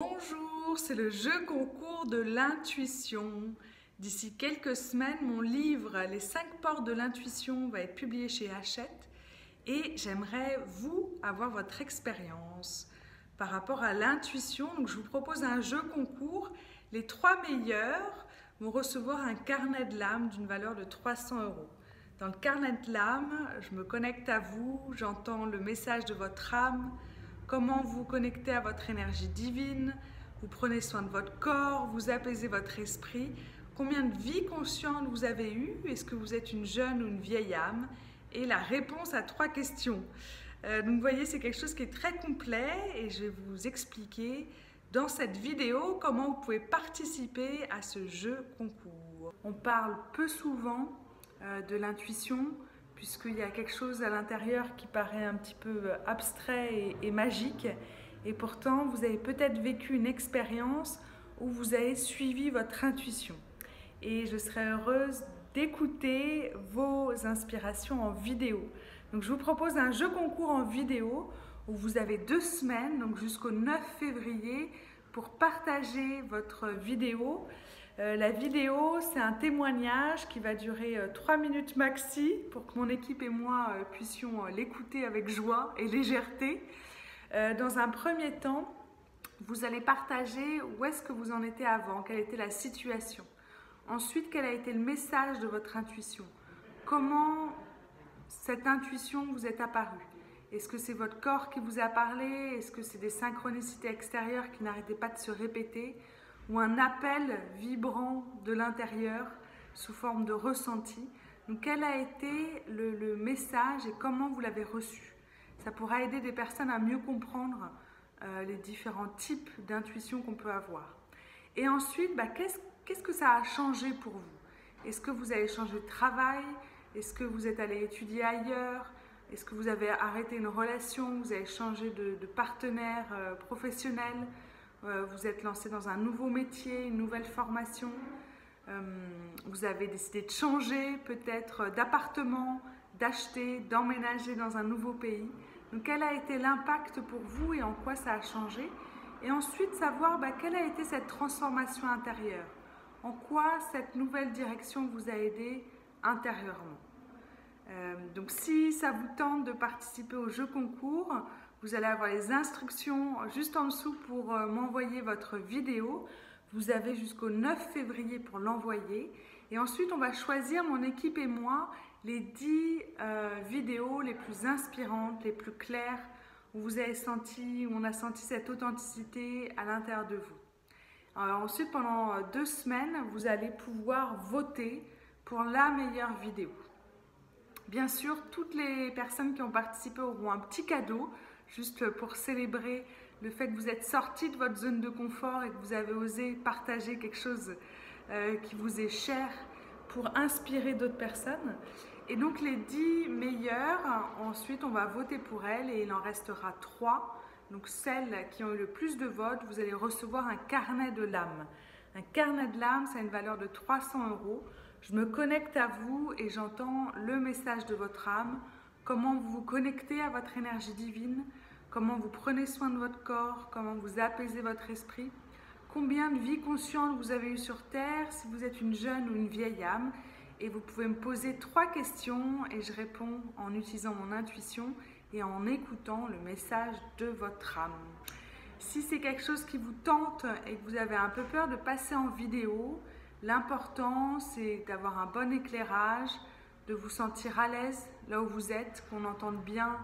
Bonjour, c'est le jeu concours de l'intuition. D'ici quelques semaines, mon livre Les 5 portes de l'intuition va être publié chez Hachette et j'aimerais vous avoir votre expérience par rapport à l'intuition. Donc je vous propose un jeu concours. Les trois meilleurs vont recevoir un carnet de l'âme d'une valeur de 300 euros. Dans le carnet de l'âme, je me connecte à vous, j'entends le message de votre âme, comment vous connectez à votre énergie divine, vous prenez soin de votre corps, vous apaisez votre esprit, combien de vies conscientes vous avez eues, est-ce que vous êtes une jeune ou une vieille âme, et la réponse à trois questions. Euh, donc vous voyez, c'est quelque chose qui est très complet et je vais vous expliquer dans cette vidéo comment vous pouvez participer à ce jeu concours. On parle peu souvent euh, de l'intuition, puisqu'il y a quelque chose à l'intérieur qui paraît un petit peu euh, abstrait et, magique. Et pourtant, vous avez peut-être vécu une expérience où vous avez suivi votre intuition. Et je serais heureuse d'écouter vos inspirations en vidéo. Donc je vous propose un jeu concours en vidéo où vous avez deux semaines, donc jusqu'au 9 février, pour partager votre vidéo euh, la vidéo, c'est un témoignage qui va durer 3 euh, minutes maxi pour que mon équipe et moi euh, puissions l'écouter avec joie et légèreté. dans un premier temps, vous allez partager où est-ce que vous en étiez avant, quelle était la situation. Ensuite, quel a été le message de votre intuition Comment cette intuition vous est apparue Est-ce que c'est votre corps qui vous a parlé? Est-ce que c'est des synchronicités extérieures qui n'arrêtaient pas de se répéter? Ou un appel vibrant de l'intérieur sous forme de ressenti. Donc, quel a été le, message et comment vous l'avez reçu? Ça pourra aider des personnes à mieux comprendre euh, les différents types d'intuition qu'on peut avoir. Et ensuite, bah, qu'est-ce que ça a changé pour vous? Est-ce que vous avez changé de travail? Est-ce que vous êtes allé étudier ailleurs? Est-ce que vous avez arrêté une relation? Vous avez changé de, partenaire euh, professionnel? Vous êtes lancé dans un nouveau métier, une nouvelle formation, euh, vous avez décidé de changer peut-être d'appartement, d'acheter, d'emménager dans un nouveau pays. Donc quel a été l'impact pour vous et en quoi ça a changé? Et ensuite savoir bah, quelle a été cette transformation intérieure, en quoi cette nouvelle direction vous a aidé intérieurement? Euh, donc si ça vous tente de participer au jeu concours, vous allez avoir les instructions juste en dessous pour euh, m'envoyer votre vidéo. Vous avez jusqu'au 9 février pour l'envoyer. Et ensuite, on va choisir, mon équipe et moi, les 10 euh, vidéos les plus inspirantes, les plus claires, où vous avez senti, où on a senti cette authenticité à l'intérieur de vous. Ensuite, pendant euh, deux semaines, vous allez pouvoir voter pour la meilleure vidéo. Bien sûr, toutes les personnes qui ont participé auront un petit cadeau juste pour célébrer le fait que vous êtes sorti de votre zone de confort et que vous avez osé partager quelque chose euh, qui vous est cher pour inspirer d'autres personnes. Et donc les dix meilleures, ensuite on va voter pour elles et il en restera trois. Donc celles qui ont eu le plus de votes, vous allez recevoir un carnet de l'âme. Un carnet de l'âme, ça a une valeur de 300 euros. Je me connecte à vous et j'entends le message de votre âme comment vous vous connectez à votre énergie divine, comment vous prenez soin de votre corps, comment vous apaisez votre esprit, combien de vies conscientes vous avez eues sur Terre, si vous êtes une jeune ou une vieille âme. Et vous pouvez me poser trois questions et je réponds en utilisant mon intuition et en écoutant le message de votre âme. Si c'est quelque chose qui vous tente et que vous avez un peu peur de passer en vidéo, l'important c'est d'avoir un bon éclairage, de vous sentir à l'aise là où vous êtes, qu'on entende bien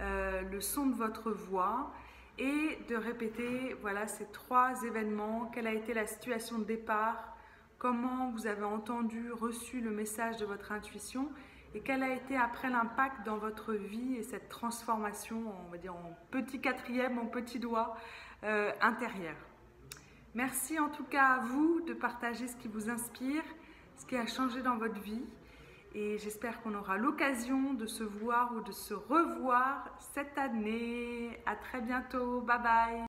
euh, le son de votre voix et de répéter voilà ces trois événements, quelle a été la situation de départ, comment vous avez entendu, reçu le message de votre intuition? Et quel a été après l'impact dans votre vie et cette transformation, on va dire en petit quatrième, en petit doigt euh, intérieur? Merci en tout cas à vous de partager ce qui vous inspire, ce qui a changé dans votre vie et j'espère qu'on aura l'occasion de se voir ou de se revoir cette année. À très bientôt. Bye bye.